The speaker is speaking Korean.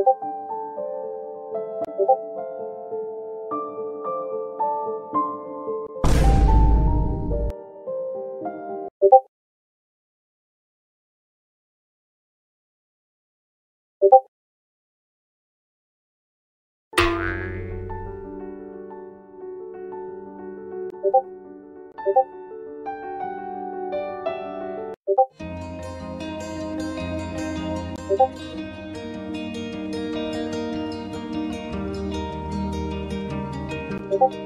고고 고고 you